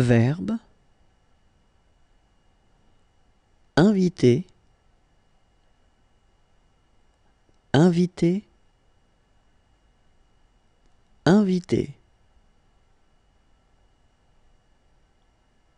Verbe. Inviter. Inviter. Inviter.